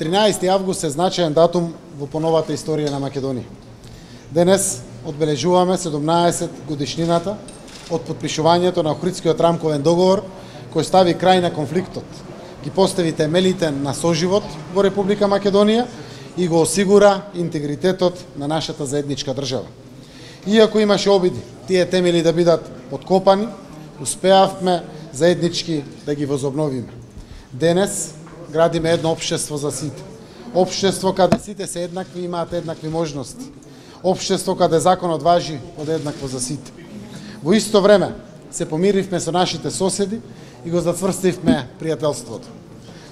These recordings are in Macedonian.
13 август е значаен датум во поновата историја на Македонија. Денес одбележуваме 17 годишнината од подпишувањето на Охридскиот рамковен договор кој стави крај на конфликтот, ги постави темелите на соживот во Република Македонија и го осигура интегритетот на нашата заедничка држава. Иако имаше обиди тие темели да бидат подкопани, успеавме заеднички да ги возобновиме. Денес градиме едно општество за сите. Општество каде сите се еднакви и имаат еднакви можности. Општество каде законот важи одеднакво за сите. Во исто време се помиривме со нашите соседи и го затврстивме пријателството.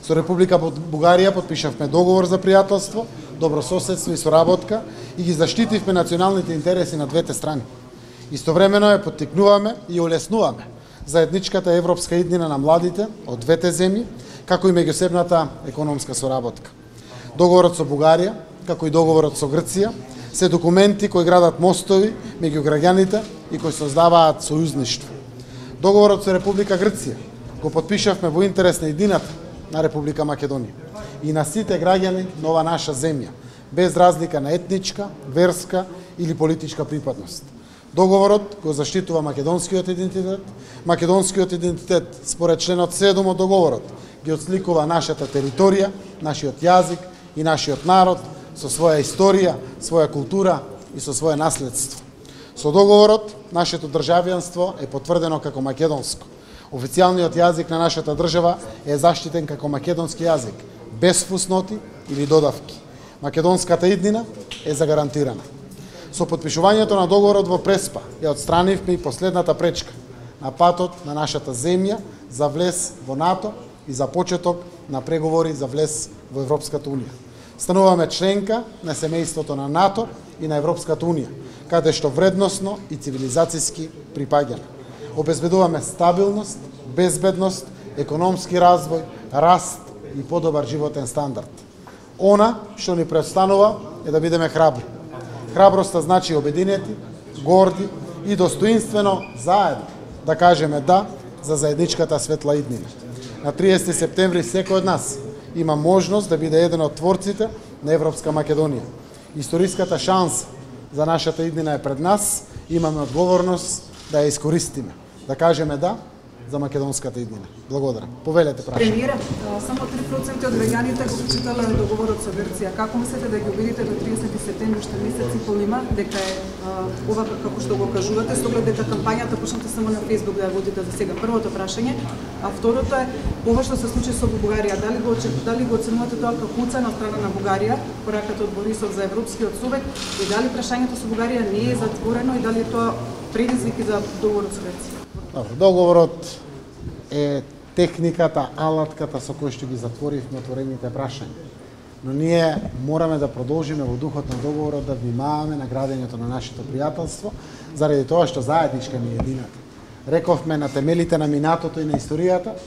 Со Република Бугарија подпишавме договор за пријателство, добрососедство и соработка и ги заштитивме националните интереси на двете страни. Истовремено ја поттикнуваме и олеснуваме заедничката европска иднина на младите од двете земји, како и меѓусебната економска соработка. Договорот со Бугарија, како и договорот со Грција, се документи кои градат мостови меѓу граѓаните и кои создаваат сојузништво. Договорот со Република Грција го подпишавме во интерес на едината на Република Македонија и на сите граѓани на ова наша земја, без разлика на етничка, верска или политичка припадност. Договорот го заштитува македонскиот идентитет. Македонскиот идентитет според членот 7 од договорот ги отсликува нашата територија, нашиот јазик и нашиот народ со своја историја, своја култура и со свое наследство. Со договорот, нашето државјанство е потврдено како македонско. Официјалниот јазик на нашата држава е заштитен како македонски јазик, без фусноти или додавки. Македонската иднина е загарантирана. Со подпишувањето на договорот во Преспа ја отстранивме и последната пречка на патот на нашата земја за влез во НАТО и за почеток на преговори за влез во Европската Унија. Стануваме членка на семејството на НАТО и на Европската Унија, каде што вредносно и цивилизацијски припаѓаме. Обезбедуваме стабилност, безбедност, економски развој, раст и подобар животен стандард. Она што ни престанува е да бидеме храбри Храброста значи обединети, горди и достоинствено заедно да кажеме да за заедничката светла иднина. На 30 септември секој од нас има можност да биде еден од творците на Европска Македонија. Историската шанса за нашата иднина е пред нас, имаме одговорност да ја искористиме, да кажеме да за македонската иднина. Благодарам. Повелете прашање. Премиера, само 3% од граѓаните го прочитале договорот со Грција. Како мислите да ги убедите до 30 септември што месец и полима дека е ова како што го кажувате, со оглед дека кампањата почнате само на Facebook да ја водите за сега првото прашање, а второто е ова што се случи со Бугарија, дали го дали го оценувате тоа како уцена страна на Бугарија, пораката од Борисов за Европскиот совет и дали прашањето со Бугарија не е затворено и дали тоа предизвик за договорот со Грција? Добро, договорот е техниката, алатката со кој што ги затворивме отворените прашања. Но ние мораме да продолжиме во духот на договорот да внимаваме на градењето на нашето пријателство, заради тоа што заедничка ни е едината. Рековме на темелите на минатото и на историјата,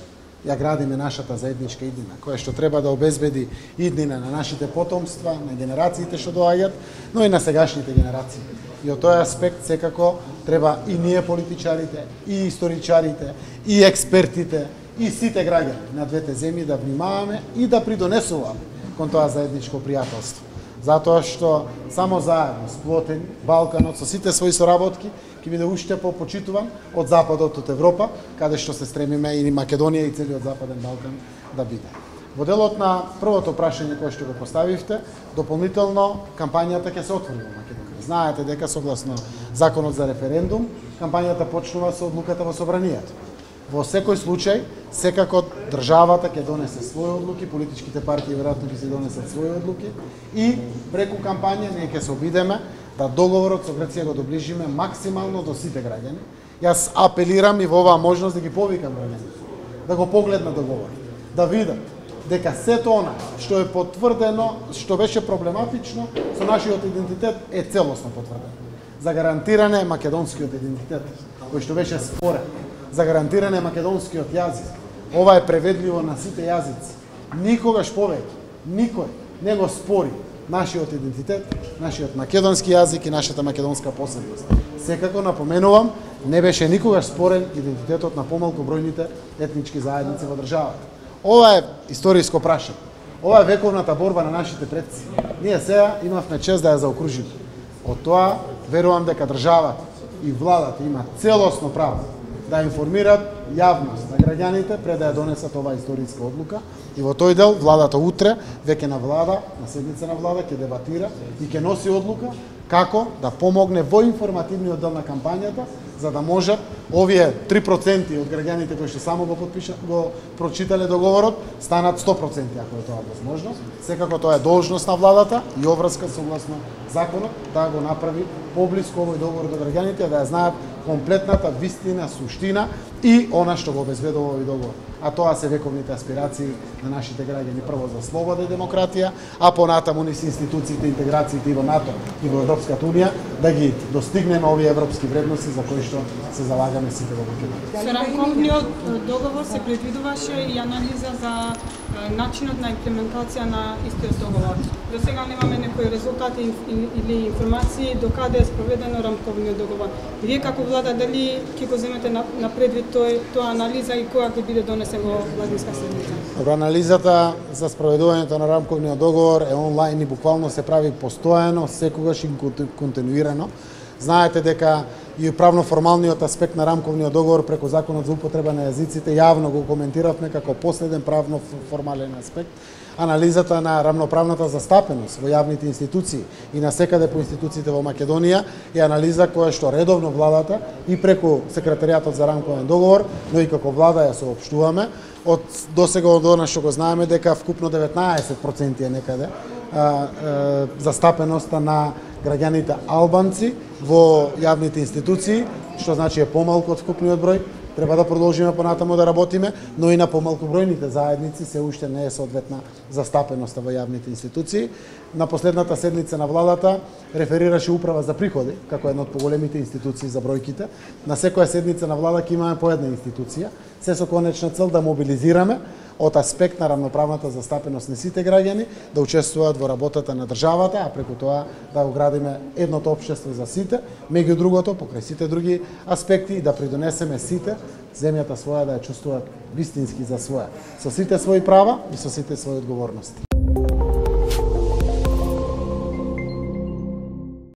ја градиме нашата заедничка иднина, која што треба да обезбеди иднина на нашите потомства, на генерациите што доаѓат, но и на сегашните генерации. И од тој аспект секако треба и ние политичарите, и историчарите, и експертите, и сите граѓани на двете земји да внимаваме и да придонесуваме кон тоа заедничко пријателство. Затоа што само заедно, сплотен Балканот со сите своји соработки, ќе биде уште попочитуван од Западот, од Европа, каде што се стремиме и Македонија и целиот Западен Балкан да биде. Во делот на првото прашање кое што го поставивте, дополнително кампањата ќе се отвори во Македонија. Знаете дека согласно законот за референдум, кампањата почнува со одлуката во собранието. Во секој случај, секако државата ќе донесе своји одлуки, политичките партии веројатно ќе се донесат своји одлуки и преку кампања ние ќе се обидеме да договорот со Грција го доближиме максимално до сите граѓани. Јас апелирам и во оваа можност да ги повикам граѓаните, да го погледнат договорот, да видат дека сето она што е потврдено, што беше проблематично со нашиот идентитет е целосно потврдено. За гарантиране македонскиот идентитет, кој што беше спорен, за гарантиране македонскиот јазик. Ова е преведливо на сите јазици. Никогаш повеќе, никој не го спори нашиот идентитет, нашиот македонски јазик и нашата македонска посебност. Секако напоменувам, не беше никогаш спорен идентитетот на помалку бројните етнички заедници во државата. Ова е историско прашање. Ова е вековната борба на нашите предци. Ние сега имавме чест да ја заокружиме. Од тоа верувам дека државата и владата има целосно право да информираат јавност на граѓаните пред да ја донесат оваа историска одлука. И во тој дел владата утре веќе на влада, на седница на влада ќе дебатира и ќе носи одлука како да помогне во информативниот дел на кампањата за да може овие 3% од граѓаните кои што само го подпиша го прочитале договорот станат 100% ако е тоа возможно. Секако тоа е должност на владата и обврска согласно законот да го направи поблиску овој договор до граѓаните да ја знаат комплетната вистина, суштина и она што го обезбедува овој договор. А тоа се вековните аспирации на нашите граѓани прво за слобода и демократија, а понатаму низ институциите, интеграциите и во НАТО и во Европската унија да ги достигнеме овие европски вредности за кои што се залагаме сите во Македонија. Со рамковниот договор се предвидуваше и анализа за начинот на имплементација на истиот договор. До сега немаме некои резултати или информации до каде е спроведено рамковниот договор. Вие како влада дали ќе го земете на, на предвид тој тоа анализа и кога ќе биде донесен во владинска седница? Добро, анализата за спроведувањето на рамковниот договор е онлайн и буквално се прави постојано, секогаш и континуирано. Знаете дека и правно-формалниот аспект на рамковниот договор преку Законот за употреба на јазиците јавно го коментиравме како последен правно-формален аспект. Анализата на рамноправната застапеност во јавните институции и на секаде по институциите во Македонија е анализа која што редовно владата и преку секретаријатот за рамковен договор, но и како влада ја соопштуваме од досега од она што го знаеме дека вкупно 19% е некаде а, а, застапеноста на граѓаните албанци во јавните институции, што значи е помалку од вкупниот број, треба да продолжиме понатаму да работиме, но и на помалку бројните заедници се уште не е соодветна застапеноста во јавните институции. На последната седница на владата реферираше управа за приходи како една од поголемите институции за бројките. На секоја седница на влада ќе имаме по една институција, се со конечна цел да мобилизираме од аспект на рамноправната застапеност на сите граѓани да учествуваат во работата на државата, а преку тоа да оградиме едното општество за сите, меѓу другото, покрај сите други аспекти и да придонесеме сите земјата своја да ја чувствуваат вистински за своја, со сите своји права и со сите своји одговорности.